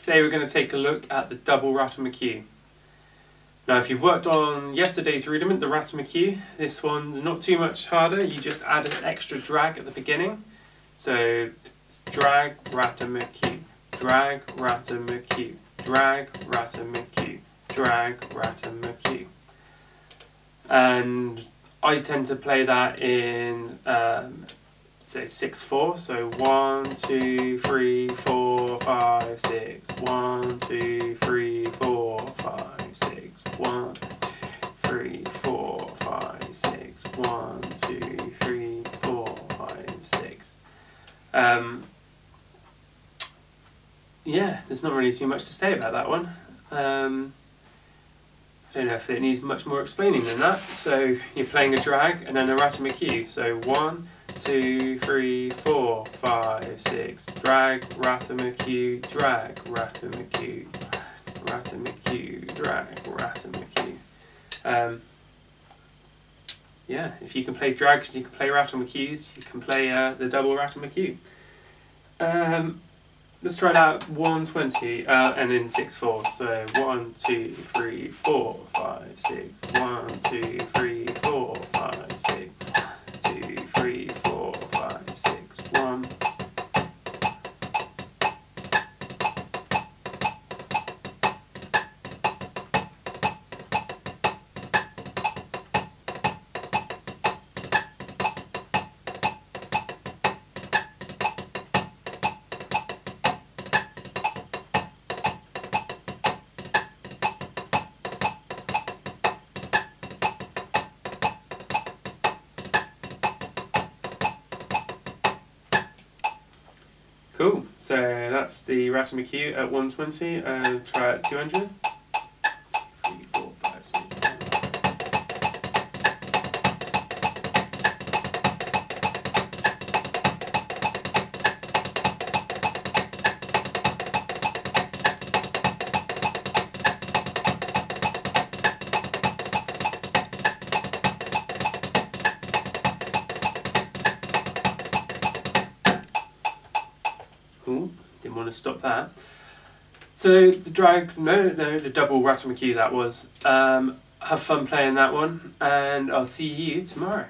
Today we're going to take a look at the double Ratamacue. Now if you've worked on yesterday's rudiment, the Ratamacue, this one's not too much harder, you just add an extra drag at the beginning. So drag, Ratamacue, drag, Ratamacue, drag, Ratamacue, drag, Ratamacue. And I tend to play that in um, say six four. So one, two, three, four, five, six. One, two, three, four, five, six. One, three, four, five, six. One, two, three, four, five, six. Um, yeah, there's not really too much to say about that one. Um, I don't know if it needs much more explaining than that. So you're playing a drag and then a Ratamacue. So one, two, three, four, five, six. Drag, Ratamacue, drag, Ratamacue, Ratamacue, drag, Ratamacue. Um, yeah, if you can play drags, you can play Ratamacues, you can play uh, the double Ratamacue. Um, let's try that 120 uh, and then 6 4. So 1, 2, 3, 4, 5, 6. 1, 2, 3, Cool, so that's the Ratamacue at 120, uh, try at 200. Ooh, didn't want to stop that. So the drag, no, no, the double Ratamacue that was. Um, have fun playing that one, and I'll see you tomorrow.